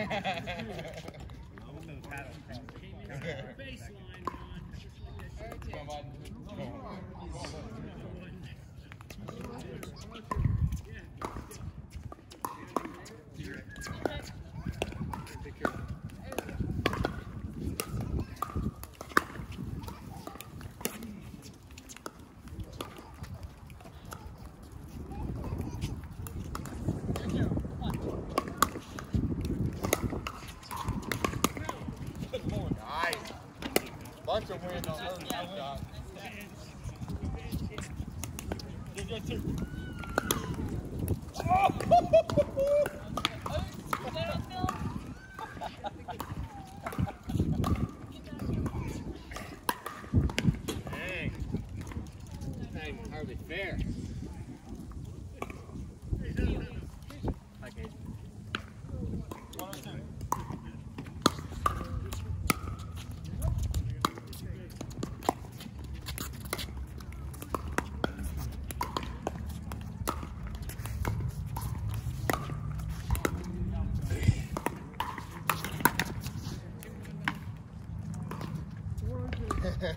Nice. Wind on her shot. Dang.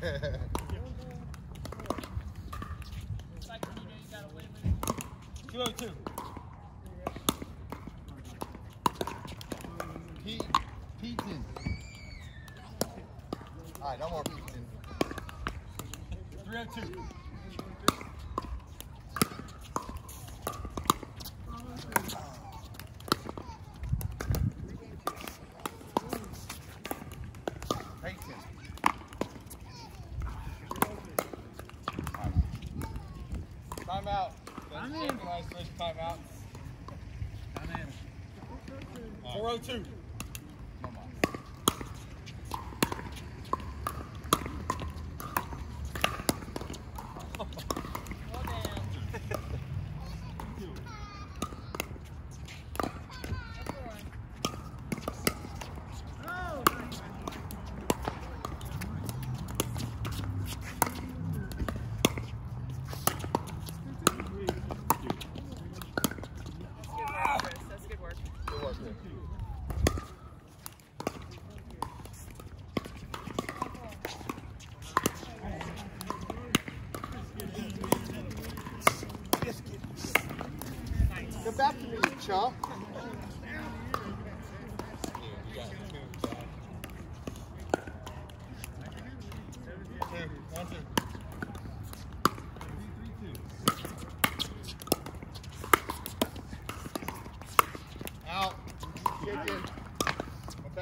Two oh two. Pete, Peteton. All right, no more Peteton. Three oh two. Timeout. Let's synchronize switch timeout. Four oh two. Come on. That's good work. Good work, Chris. Get back to me, you chump. Two, one, two. Out. Kick it. Come back.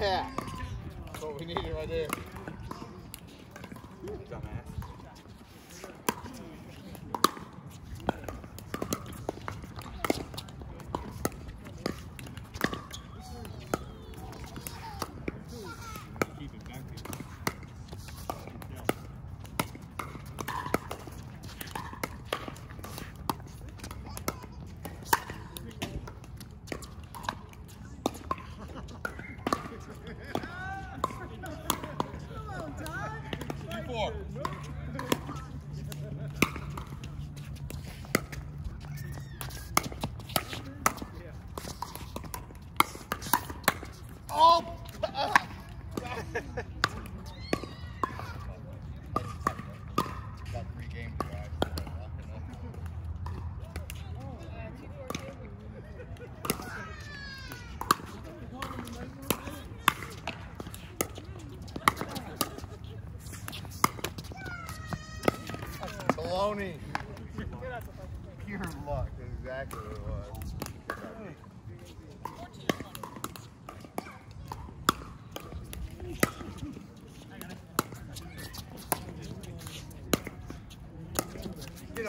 yeah. That's what we needed right there. Keep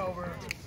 over.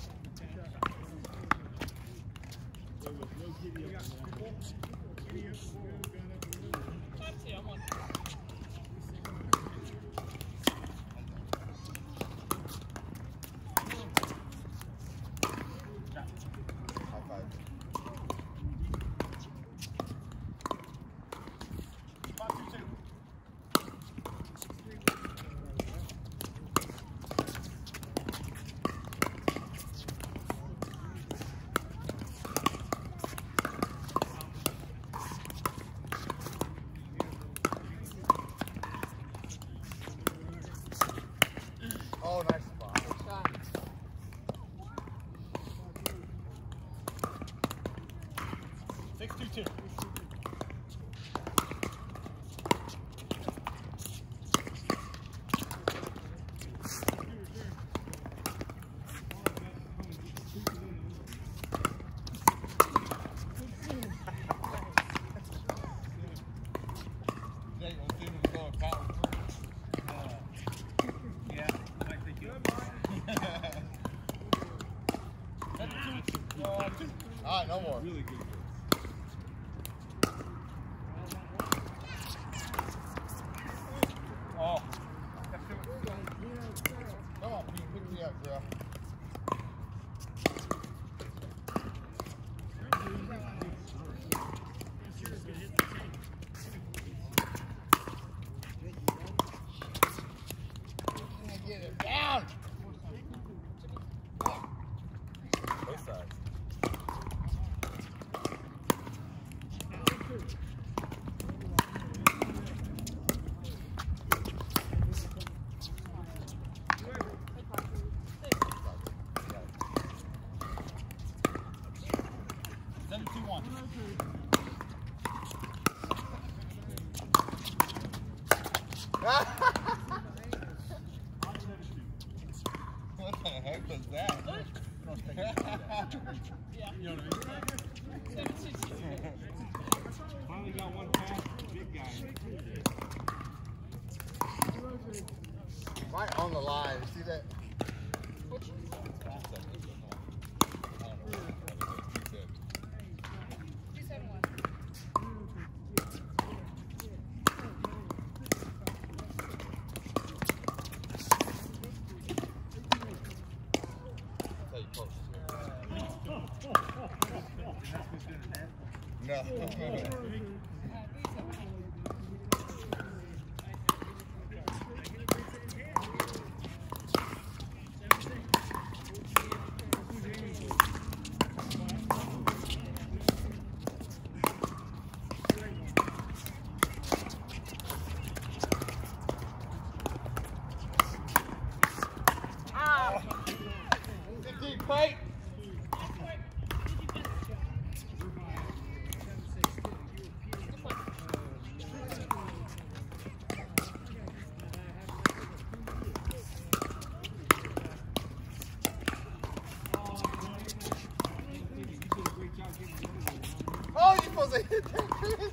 You hit that, Chris.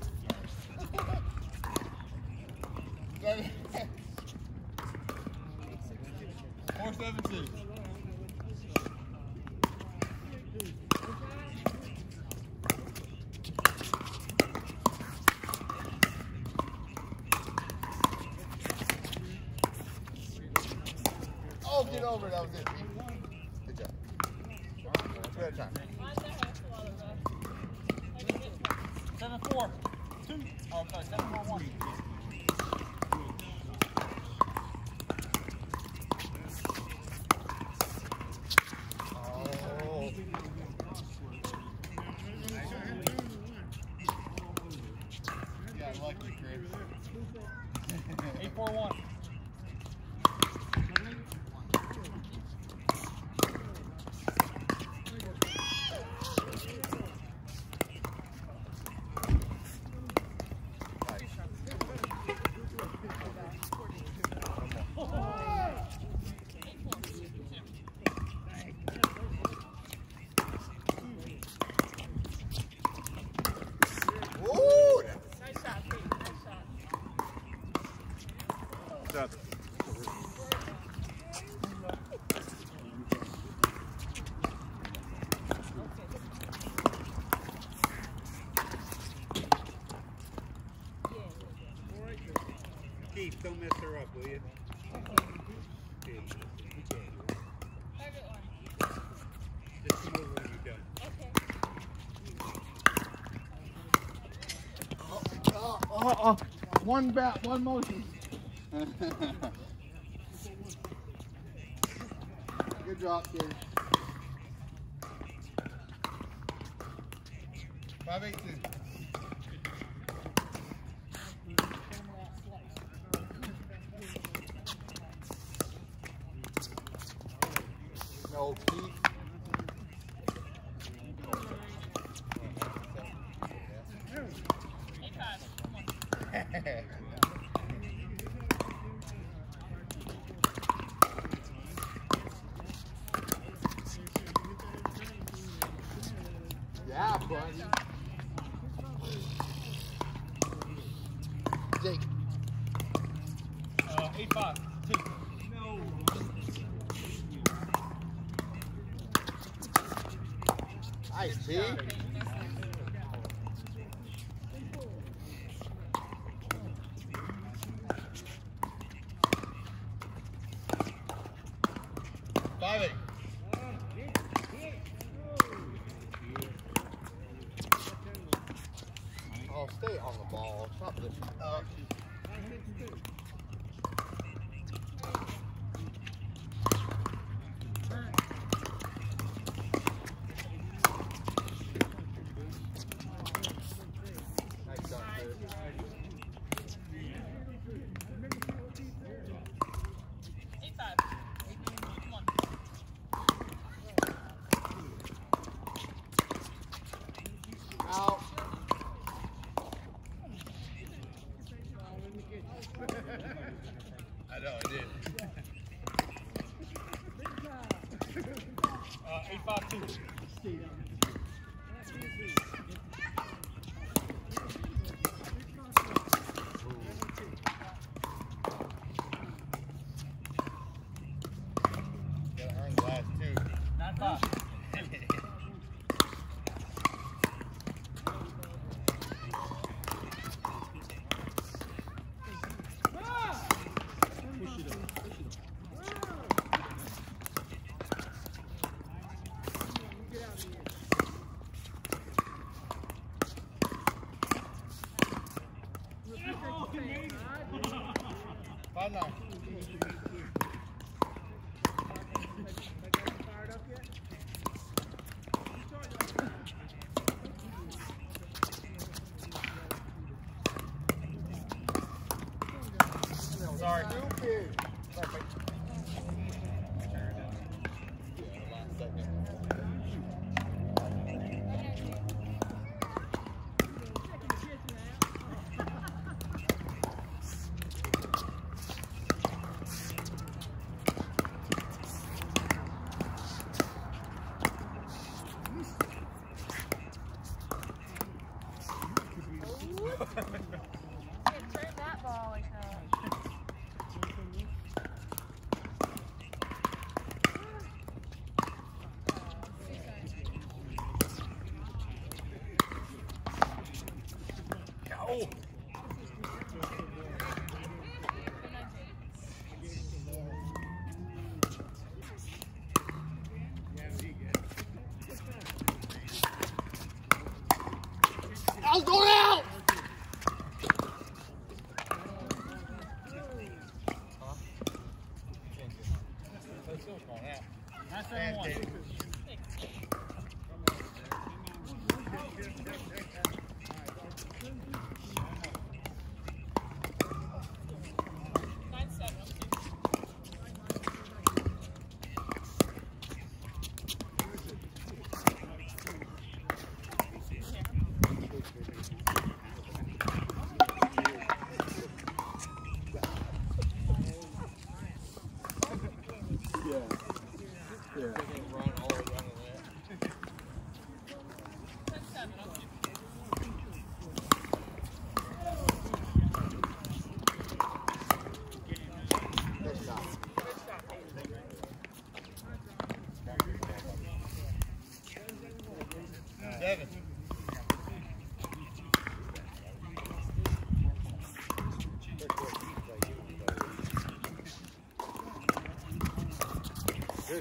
Four seven two. oh, get over it. That was it. Good job. Good time. Mine's that half a lot of uh, I didn't get it. Seven four. Two. Oh, four one. oh, oh. One bat, one motion. Good drop, kid. 582. on the ball. Something. Uh, I know, I did. Uh, 852.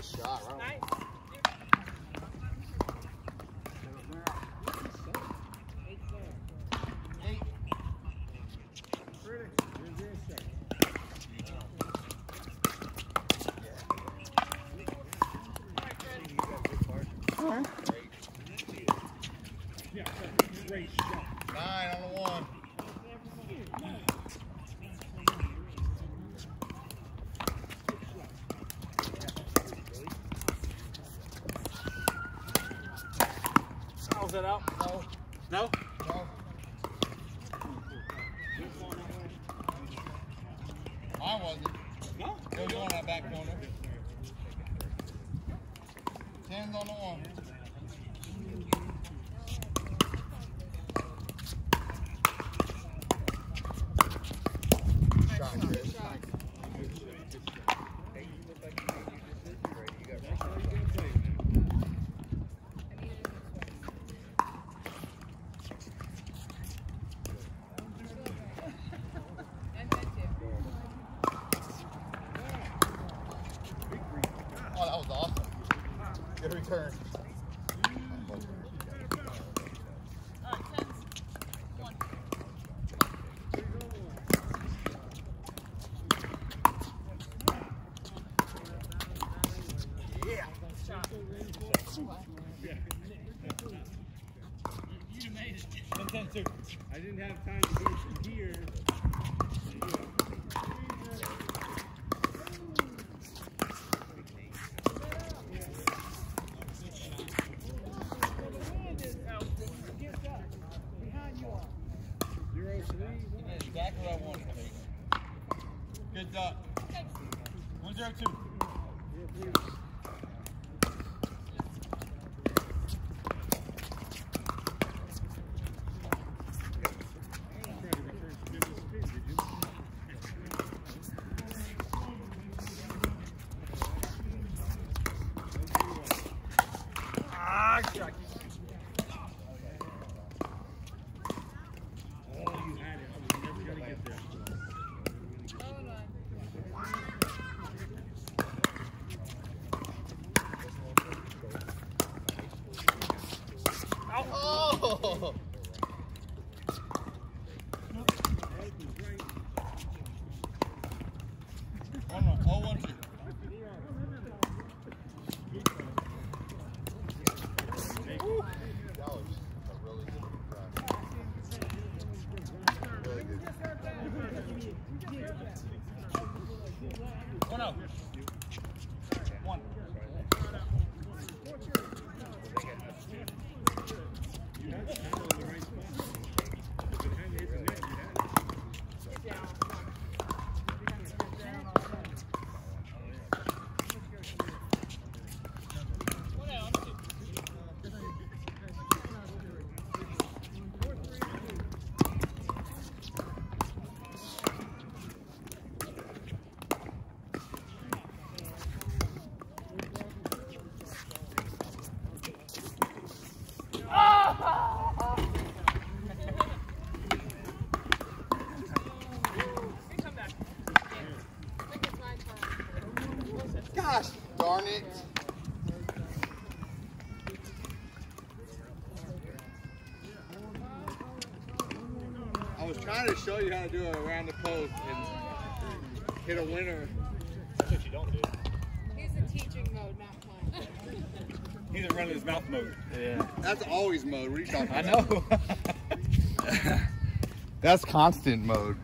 Good shot, right? How's that out? No. No? No. Mine wasn't. No. Was on that back corner. On the one. Return. One zero two. Trying to return to business speed, did you? Ah, Chucky. Oh, you had it. I was never gonna get there. Oh! One one. Oh, one two. Woo. That was a really good drive. Really good. One out. One. You had the handle in the right spot. If it hadn't hit the net, you had it. One out. Two. Good comeback. Gosh darn it. I was trying to show you how to do it around the post and hit a winner. That's what you don't do. He's in teaching mode, not playing. He's in running his mouth mode. Yeah. That's always mode. What are you talking I know. That's constant mode.